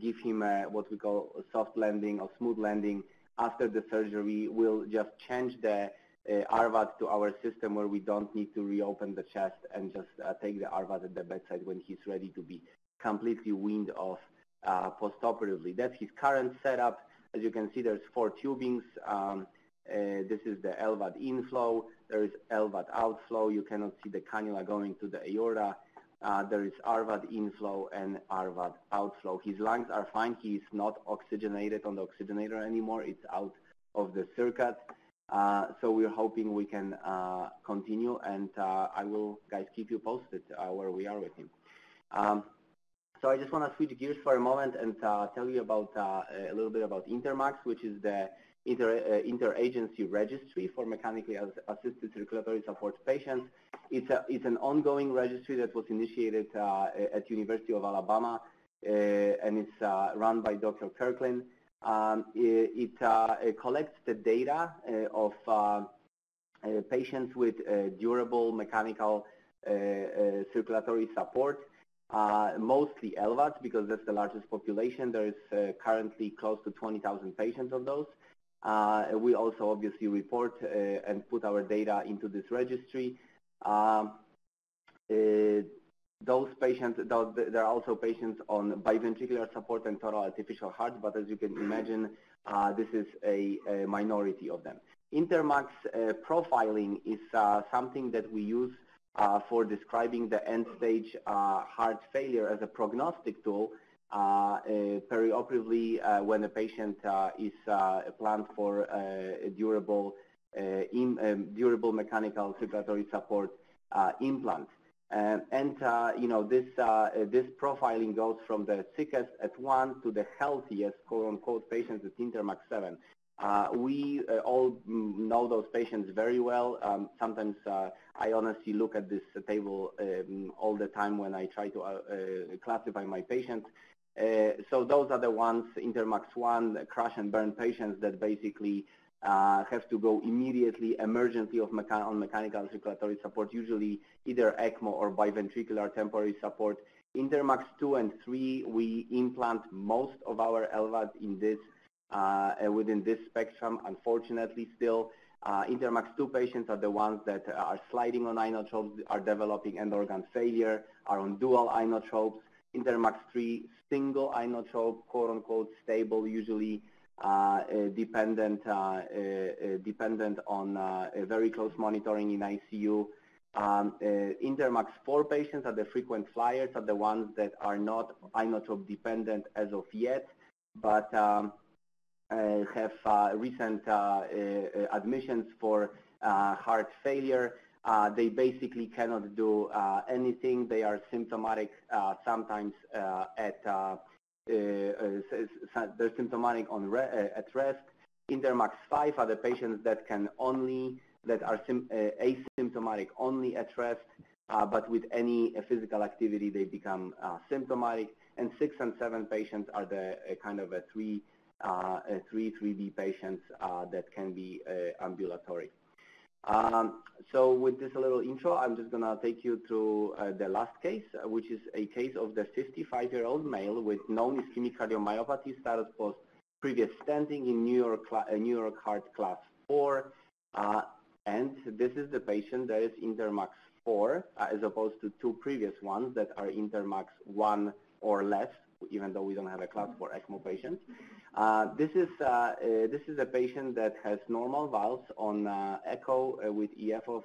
give him what we call a soft landing or smooth landing after the surgery. We'll just change the uh, RVAD to our system where we don't need to reopen the chest and just take the RVAD at the bedside when he's ready to be completely weaned off uh, postoperatively. That's his current setup. As you can see, there's four tubings. Um, uh, this is the LVAD inflow. There is LVAD outflow. You cannot see the cannula going to the aorta. Uh, there is RVAD inflow and RVAD outflow. His lungs are fine. He is not oxygenated on the oxygenator anymore. It's out of the circuit. Uh, so we're hoping we can uh, continue, and uh, I will, guys, keep you posted uh, where we are with him. Um, so I just want to switch gears for a moment and uh, tell you about a little bit about INTERMACS, which is the inter, uh, interagency registry for mechanically assisted circulatory support patients. It's, a, it's an ongoing registry that was initiated uh, at University of Alabama, uh, and it's uh, run by Dr. Kirklin. Um, it, it collects the data of patients with durable mechanical circulatory support uh, mostly LVADs because that's the largest population. There is uh, currently close to 20,000 patients of those. Uh, we also obviously report uh, and put our data into this registry. Um, uh, those patients, those, there are also patients on biventricular support and total artificial heart, but as you can imagine, this is a, a, minority of them. INTERMACS profiling is something that we use uh, for describing the end-stage uh, heart failure as a prognostic tool perioperatively uh, when a patient uh, is planned for a durable, in, um, durable mechanical circulatory support implant. and you know this this profiling goes from the sickest at one to the healthiest quote unquote patients at INTERMACS 7. Uh, we uh, all know those patients very well. Um, sometimes uh, I honestly look at this table um, all the time when I try to uh, uh, classify my patients. Uh, so those are the ones, INTERMACS 1, crash and burn patients that basically have to go immediately, emergently of on mechanical circulatory support, usually either ECMO or biventricular temporary support. INTERMACS 2 and 3, we implant most of our LVAD in this uh, within this spectrum, unfortunately still, uh, INTERMACS 2 patients are the ones that are sliding on inotropes, are developing end organ failure, are on dual inotropes. INTERMACS 3, single inotrope, quote unquote, stable, usually uh, uh, dependent, uh, uh, dependent on very close monitoring in ICU. Um, INTERMACS 4 patients are the frequent flyers, are the ones that are not inotrope dependent as of yet, but um, have recent admissions for heart failure. They basically cannot do anything. They are symptomatic sometimes at they're symptomatic on re at rest. INTERMACS 5 are the patients that can only that are asymptomatic only at rest, uh, but with any uh, physical activity they become uh, symptomatic. And six and seven patients are the kind of a three uh, three 3B patients uh, that can be uh, ambulatory. Um, so with this little intro, I'm just going to take you through uh, the last case, uh, which is a case of the 55-year-old male with known ischemic cardiomyopathy status post previous stenting in New York, uh, New York Heart Class 4. And this is the patient that is INTERMACS 4, uh, as opposed to two previous ones that are INTERMACS 1 or less, even though we don't have a class for ECMO patients. Uh, this is uh, uh, this is a patient that has normal valves on uh, echo with EF of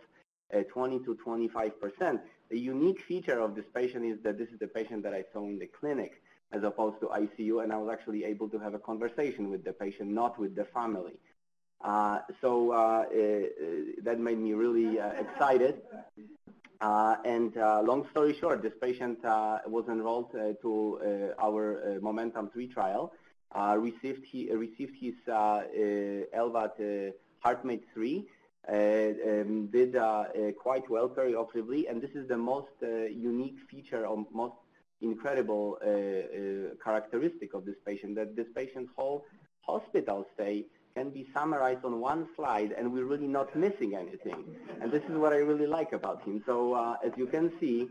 20 to 25 percent. The unique feature of this patient is that this is the patient that I saw in the clinic as opposed to ICU, and I was actually able to have a conversation with the patient, not with the family. Uh, so uh, uh, that made me really excited. Uh, and uh, long story short, this patient uh, was enrolled to our Momentum 3 trial, received, he, received his LVAD HeartMate 3, uh, um, did uh, uh, quite well perioperatively, and this is the most unique feature or most incredible characteristic of this patient, that this patient's whole hospital stay can be summarized on one slide and we're really not missing anything. And this is what I really like about him. So uh, as you can see,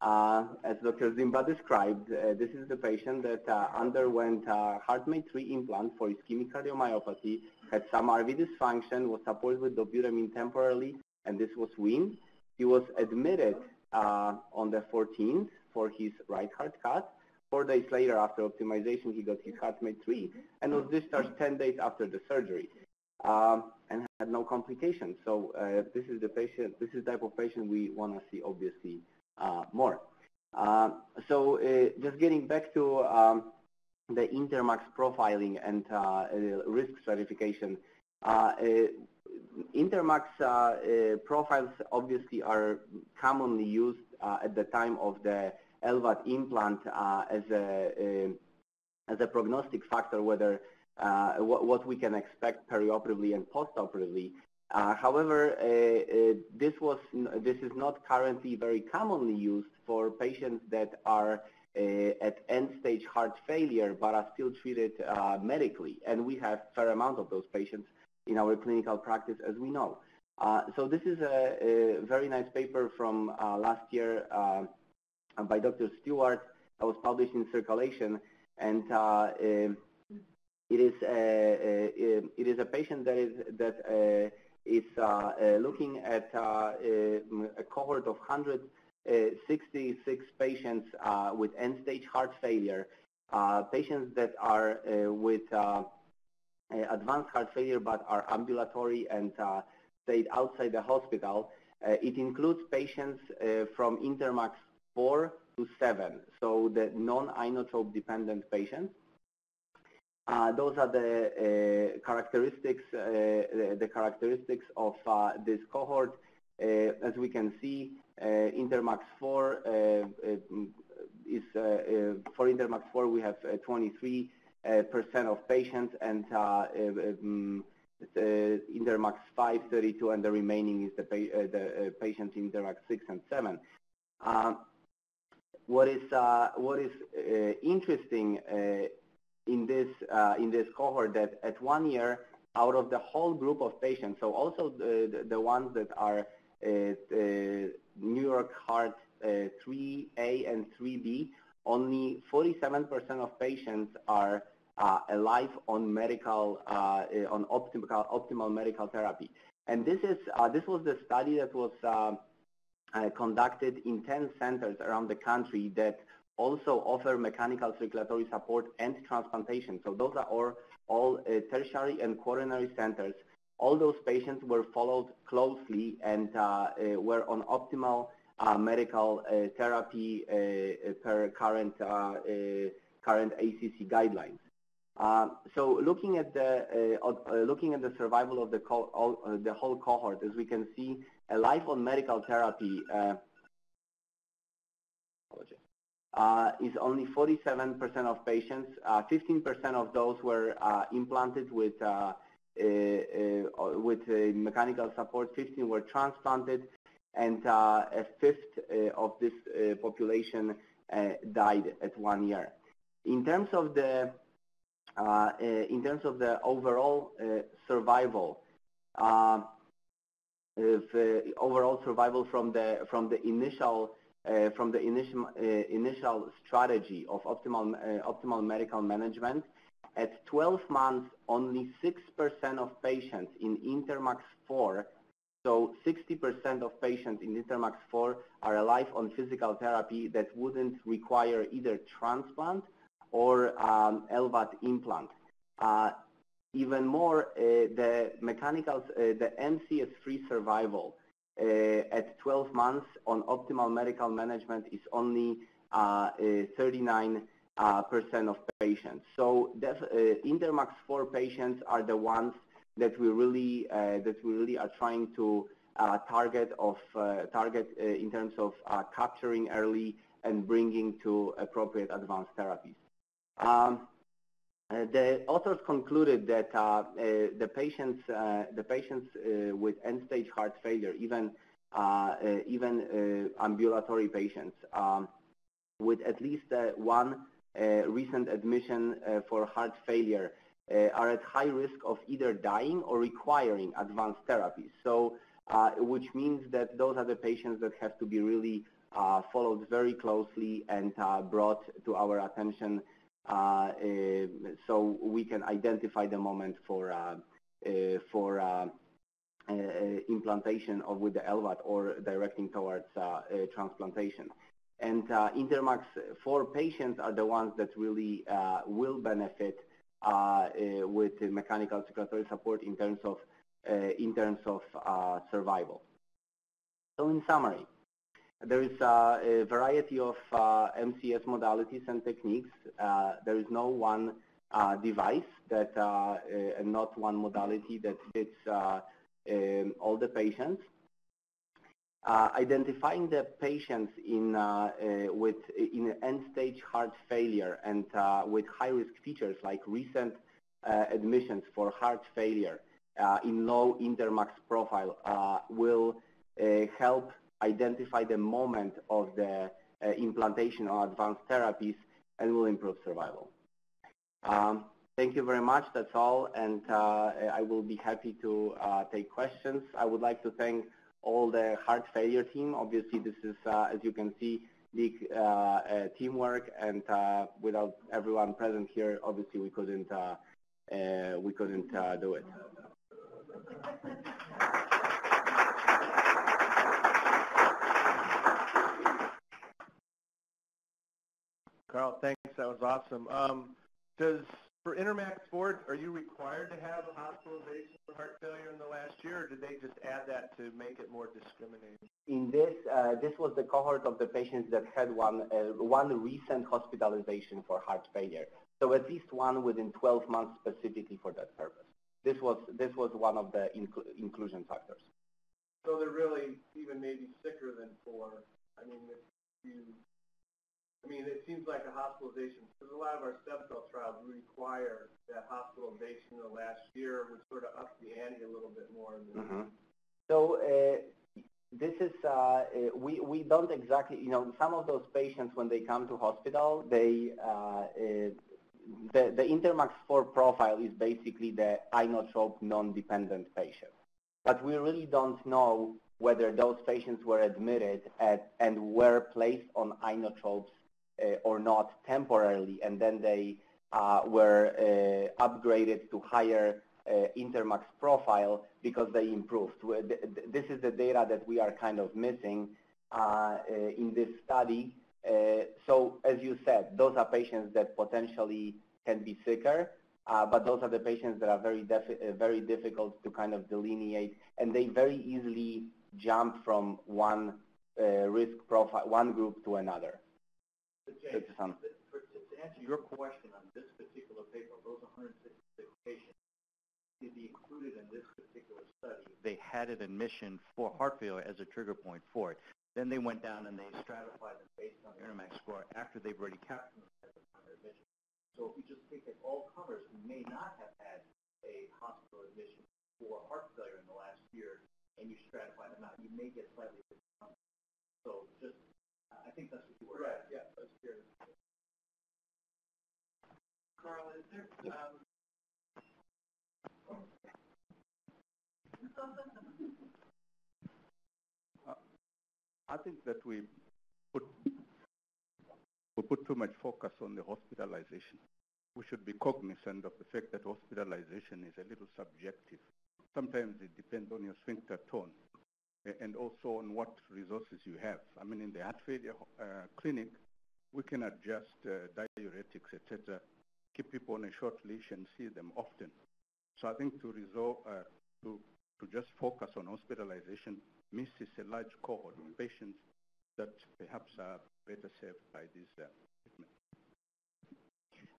uh, as Dr. Zimba described, uh, this is the patient that uh, underwent uh, HeartMate 3 implant for ischemic cardiomyopathy, had some RV dysfunction, was supported with dobutamine temporarily, and this was weaned. He was admitted uh, on the 14th for his right heart cath. Four days later, after optimization, he got his HeartMate 3 and was discharged 10 days after the surgery um, and had no complications. So uh, this is the patient, this is the type of patient we want to see, obviously, uh, more. Uh, so uh, just getting back to um, the INTERMACS profiling and uh, uh, risk stratification. INTERMACS profiles obviously are commonly used at the time of the LVAD implant uh, as a as a prognostic factor, whether uh, what, what, we can expect perioperatively and postoperatively. Uh, however, uh, uh, this was this is not currently very commonly used for patients that are uh, at end-stage heart failure but are still treated medically, and we have a fair amount of those patients in our clinical practice, as we know. so this is a, a, very nice paper from last year by Dr. Stewart that was published in Circulation, and uh, um, it is a, uh, uh, it is a patient that is that is looking at a cohort of 166 patients with end-stage heart failure, patients that are with advanced heart failure but are ambulatory and stayed outside the hospital. Uh, it includes patients uh, from INTERMACS 4 to 7, so the non-inotrope dependent patients. Uh, those are the uh, characteristics, uh, the, characteristics of uh, this cohort. Uh, as we can see, uh, INTERMACS 4 is for INTERMACS 4 we have 23 percent of patients, and um, INTERMACS 5, 32, and the remaining is the, pa the patients in INTERMACS 6 and 7 what is uh, what is uh, interesting uh, in this uh, in this cohort that at one year out of the whole group of patients, so also the, the, ones that are uh, New York Heart 3A and 3B, only 47% of patients are alive on medical on optimal optimal medical therapy. And this is this was the study that was uh, conducted in 10 centers around the country that also offer mechanical circulatory support and transplantation. So those are all, all uh, tertiary and quaternary centers. All those patients were followed closely and uh, uh were on optimal uh, medical uh, therapy per current, current ACC guidelines. Uh, so looking at the uh, uh, looking at the survival of the, the whole cohort, as we can see, a life on medical therapy uh, uh, is only 47% of patients. 15% uh, of those were uh, implanted with uh, with mechanical support. 15 were transplanted, and a fifth of this population died at one year. In terms of the in terms of the overall survival, overall survival from the from the initial uh, from the initial uh, initial strategy of optimal optimal medical management. At 12 months, only 6% of patients in INTERMACS 4 So 60% of patients in INTERMACS 4 are alive on physical therapy that wouldn't require either transplant or um, LVAD implant. Even more, uh, the mechanical, uh, the MCS-free survival uh, at 12 months on optimal medical management is only uh, uh, 39 uh, percent of patients. So INTERMACS 4 patients are the ones that we really that we really are trying to target of target in terms of capturing early and bringing to appropriate advanced therapies. Um, Uh, the authors concluded that uh, uh, the patients, uh, the patients uh, with end-stage heart failure, even even ambulatory patients, um, with at least one recent admission for heart failure are at high risk of either dying or requiring advanced therapy. So, which means that those are the patients that have to be really followed very closely and brought to our attention uh, uh, Uh, um, so we can identify the moment for uh, uh for uh, implantation of with the LVAD or directing towards transplantation. And INTERMACS 4 patients are the ones that really will benefit with mechanical circulatory support in terms of in terms of survival. So in summary, there is uh, a variety of uh, MCS modalities and techniques. Uh, there is no one uh, device that, uh, and not one modality that fits um, all the patients. identifying the patients in, with in end-stage heart failure and with high-risk features like recent admissions for heart failure in low INTERMACS profile will help identify the moment of the uh, implantation of advanced therapies and will improve survival. Um, thank you very much. That's all, and uh, I will be happy to uh, take questions. I would like to thank all the heart failure team. Obviously, this is, uh, as you can see, big uh, uh, teamwork, and without everyone present here, obviously we couldn't we couldn't do it. Carl, thanks. That was awesome. Um, does for INTERMACS 4, are you required to have a hospitalization for heart failure in the last year, or did they just add that to make it more discriminating? In this, uh, this was the cohort of the patients that had one uh, one recent hospitalization for heart failure. So at least one within 12 months specifically for that purpose. This was this was one of the inclu inclusion factors. So they're really even maybe sicker than four. I mean, if you I mean, it seems like a hospitalization, because a lot of our stem cell trials require that hospitalization in the last year, which sort of ups the ante a little bit more. Mm -hmm. So uh, this is, uh, uh, we, we don't exactly, you know, some of those patients when they come to hospital, they, uh, uh, the, the INTERMACS 4 profile is basically the inotrope non-dependent patient. But we really don't know whether those patients were admitted at, and were placed on inotropes or not temporarily, and then they uh, were uh, upgraded to higher INTERMACS profile because they improved. This is the data that we are kind of missing in this study. so as you said, those are patients that potentially can be sicker, uh, but those are the patients that are very uh, very difficult to kind of delineate, and they very easily jump from one uh, risk profile, one group to another. For, to answer your question on this particular paper, those 166 patients to be included in this particular study, they had an admission for heart failure as a trigger point for it. Then they went down and they stratified them based on the INTERMACS score after they've already captured them as a primary admission. So if you just take it all comers who may not have had a hospital admission for heart failure in the last year, and you stratify them out, you may get slightly different numbers. So just I think that's you were. Right, yeah, that's good. Carl, is there, um, uh, I think that we put we put too much focus on the hospitalization. We should be cognizant of the fact that hospitalization is a little subjective. sometimes it depends on your sphincter tone and also on what resources you have. I mean, in the heart failure uh, clinic, we can adjust uh, diuretics, etc., keep people on a short leash and see them often. So I think to resolve, uh, to, to just focus on hospitalization misses a large cohort of patients that perhaps are better served by this uh, treatment.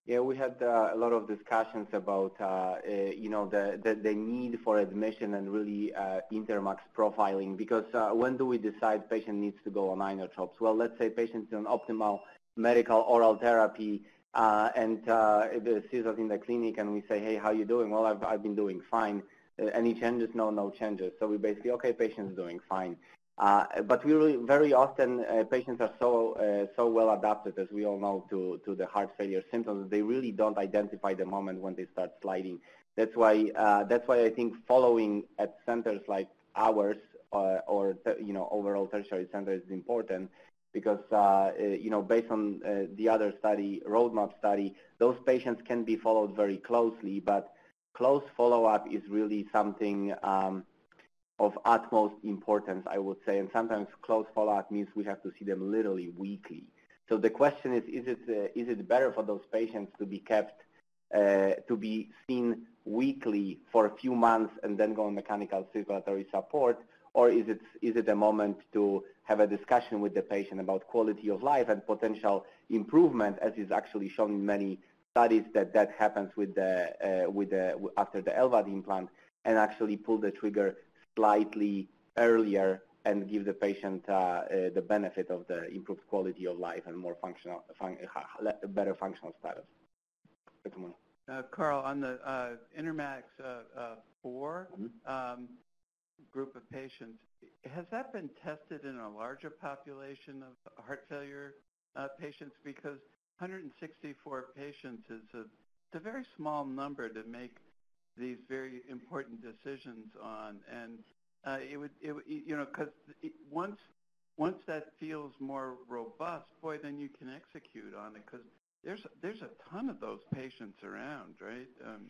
Yeah, we had uh, a lot of discussions about, uh, uh, you know, the, the, the, need for admission and really uh, INTERMACS profiling because uh, when do we decide patient needs to go on inotropes? Well, let's say patient's on optimal medical oral therapy uh, and sees us in the clinic and we say, hey, how you doing? Well, I've, I've been doing fine. any changes? No, no changes. So we basically, okay, patient's doing fine. Uh, but we really, very often uh, patients are so uh, so well adapted, as we all know, to to the heart failure symptoms. They really don't identify the moment when they start sliding. That's why uh, that's why I think following at centers like ours uh, or you know overall tertiary centers is important because uh, you know based on the other study, roadmap study, those patients can be followed very closely, but close follow-up is really something. Um, of utmost importance, I would say, and sometimes close follow-up means we have to see them literally weekly. So the question is, is it, uh, is it better for those patients to be kept, uh, to be seen weekly for a few months and then go on mechanical circulatory support, or is it, is it a moment to have a discussion with the patient about quality of life and potential improvement, as is actually shown in many studies that that happens with the, uh, with the, after the LVAD implant, and actually pull the trigger slightly earlier and give the patient uh, uh, the benefit of the improved quality of life and more functional, fun better functional status. Uh, Carl, on the uh, INTERMACS uh, uh 4 mm -hmm. um, group of patients, has that been tested in a larger population of heart failure uh, patients? Because 164 patients is a, a very small number to make these very important decisions on. And uh, it would, it, you know, because once once that feels more robust, boy, then you can execute on it because there's there's a ton of those patients around, right? Um,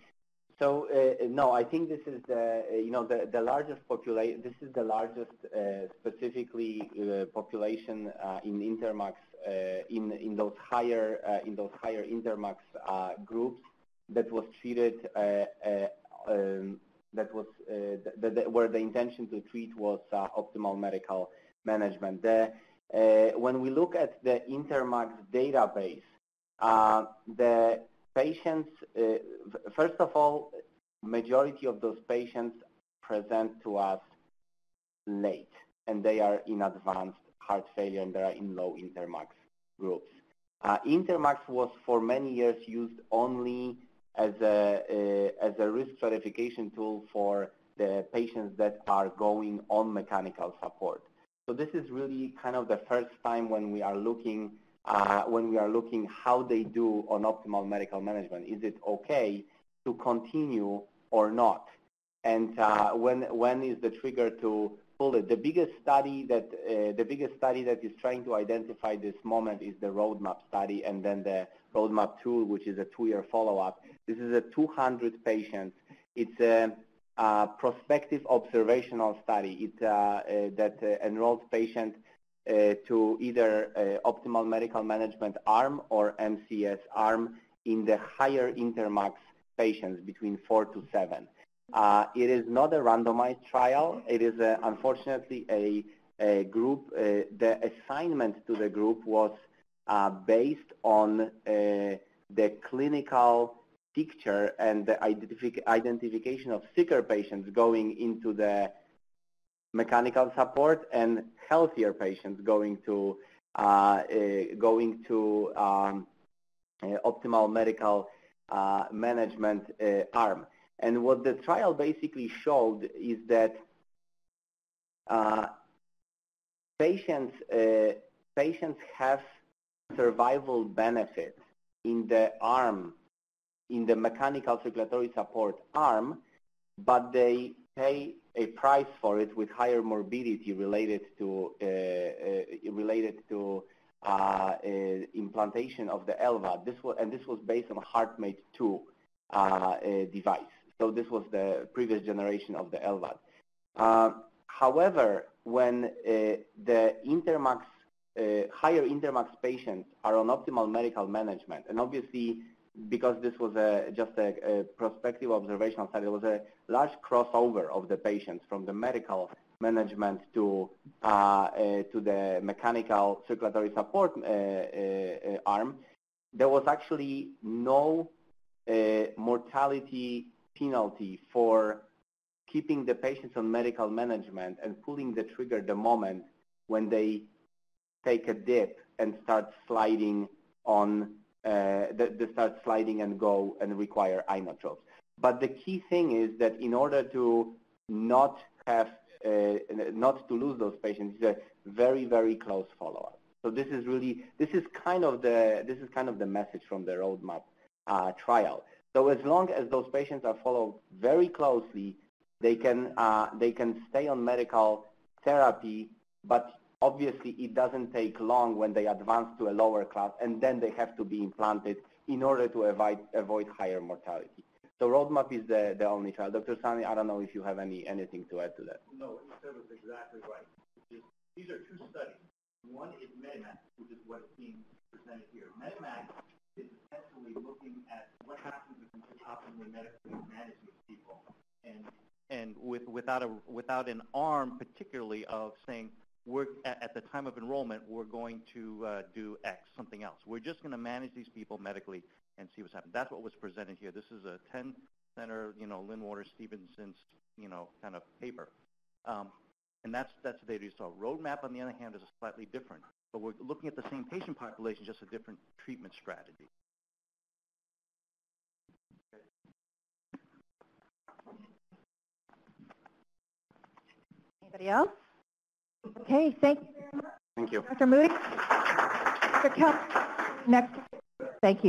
so uh, no, I think this is the you know the the largest population. This is the largest uh, specifically uh, population uh, in INTERMACS uh, in in those higher uh, in those higher INTERMACS groups that was treated uh, uh, um, that was uh, the, the, where the intention to treat was optimal medical management. The, when we look at the INTERMACS database, the patients, first of all, majority of those patients present to us late, and they are in advanced heart failure and they are in low INTERMACS groups. Uh, INTERMACS was for many years used only as a, a, as a risk stratification tool for the patients that are going on mechanical support. So this is really kind of the first time when we are looking uh, when we are looking how they do on optimal medical management. Is it okay to continue or not? And uh, when when is the trigger to pull it? The biggest study that uh, the biggest study that is trying to identify this moment is the roadmap study, and then the roadmap tool, which is a two-year follow-up. This is a 200 patients. It's a, prospective observational study it, uh, uh, that uh, enrolls patients Uh, to either uh, optimal medical management arm or MCS arm in the higher INTERMACS patients between four to seven. Uh, it is not a randomized trial. It is uh, unfortunately a, a group. Uh, the assignment to the group was based on the clinical picture and the identific identification of sicker patients going into the mechanical support and healthier patients going to uh, uh, going to um, uh, optimal medical uh, management arm. And what the trial basically showed is that patients patients have survival benefit in the arm in the mechanical circulatory support arm, but they pay a price for it with higher morbidity related to uh, uh, related to uh, uh implantation of the LVAD. This was and this was based on HeartMate 2 uh, uh, device. So this was the previous generation of the LVAD. However, when the INTERMACS, higher INTERMACS patients are on optimal medical management, and obviously because this was a, just a, a prospective observational study, there was a large crossover of the patients from the medical management to uh, uh, to the mechanical circulatory support uh, uh arm, there was actually no uh, mortality penalty for keeping the patients on medical management and pulling the trigger the moment when they take a dip and start sliding on uh, they start sliding and go and require inotropes. But the key thing is that in order to not have, uh, not to lose those patients, it's a very, very close follow-up. So this is really, this is kind of the, this is kind of the message from the roadmap uh, trial. So as long as those patients are followed very closely, they can, uh, they can stay on medical therapy, but Obviously, it doesn't take long when they advance to a lower class, and then they have to be implanted in order to avoid, avoid higher mortality. So roadmap is the, the only trial. Dr. Sani, I don't know if you have any anything to add to that. No, you said was exactly right. these are two studies. One is MEDIMAC, which is what's being presented here. MEDIMAC is essentially looking at what happens if we optimally medically manage these people, and and with without a without an arm particularly of saying we're, at the time of enrollment, we're going to uh, do X, something else. We're just going to manage these people medically and see what's happening. That's what was presented here. This is a 10-center, you know, Lynne Warner Stevenson's, you know, kind of paper. Um, and that's, that's the data you saw. Roadmap, on the other hand, is a slightly different. But we're looking at the same patient population, just a different treatment strategy. Anybody else? Okay, thank you very much. Thank you. Dr. Mudy. Dr. Kelly, next. Thank you.